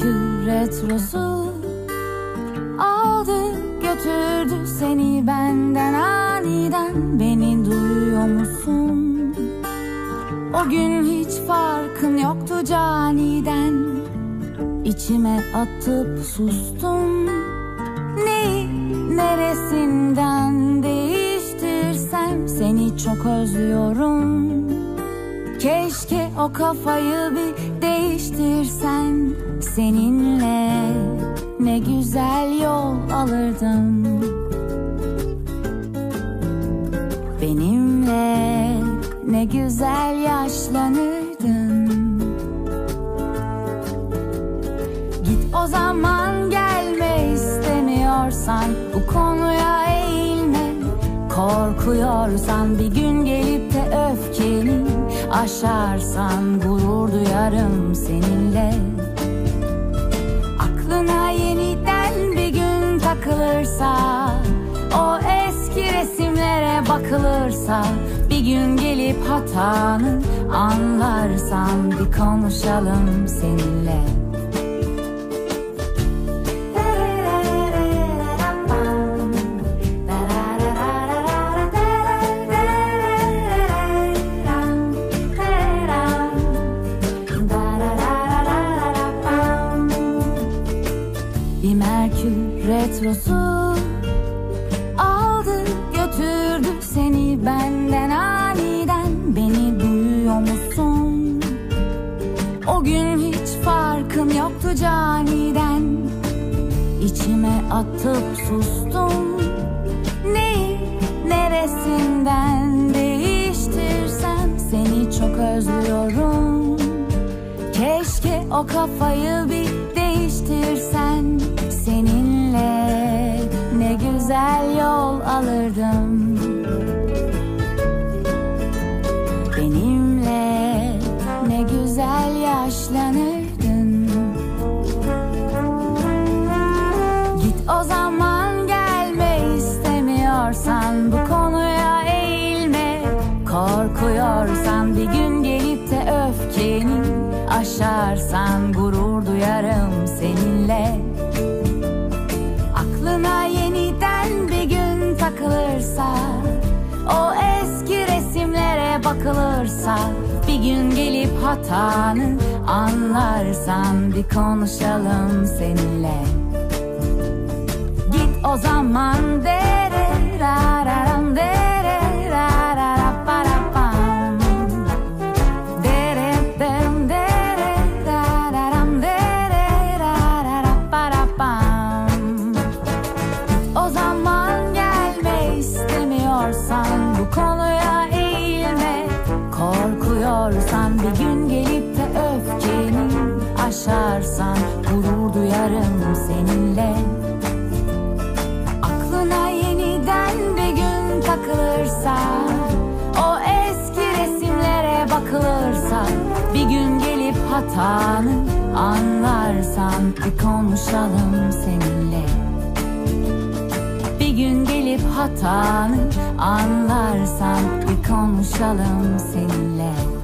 Bir retrosu aldı götürdü seni benden aniden beni duyuyor musun? O gün hiç farkın yoktu caniden içime atıp sustum. Neyi neresinden değiştirsem Seni çok özlüyorum. Keşke o kafayı bir değiştirsen Seninle. Ne güzel yol alırdım. Benimle ne güzel yaşlanırdın. Git o zaman Korkuyorsan bir gün gelip de öfkeni aşarsan Gurur duyarım seninle. Aklına yeniden bir gün takılırsa O eski resimlere bakılırsa Bir gün gelip hatanı anlarsan Bir konuşalım seninle retrosu aldı götürdü seni benden aniden. Beni duyuyor musun? O gün hiç farkım yoktu caniden. İçime atıp sustum. Neyi neresinden değiştirsem Seni çok özlüyorum. Keşke o kafayı bir değiştirsen. Ne güzel yol alırdım. Benimle ne güzel yaşlanırdın. Git o zaman gelme istemiyorsan Bu konuya eğilme. Korkuyorsan bir gün gelip de öfkeni aşarsan Gurur duyarım seninle bakılırsa Bir gün gelip hatanı anlarsan Bir konuşalım seninle. Git o zaman dere rararam dere rarara para pam Dere dem dere rararam dere rarara para pam O zaman gelme istemiyorsan aşarsan Gurur duyarım seninle. Aklına yeniden bir gün takılırsa O eski resimlere bakılırsa Bir gün gelip hatanı anlarsan Bir konuşalım seninle. Bir gün gelip hatanı anlarsan Bir konuşalım seninle